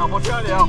老婆漂亮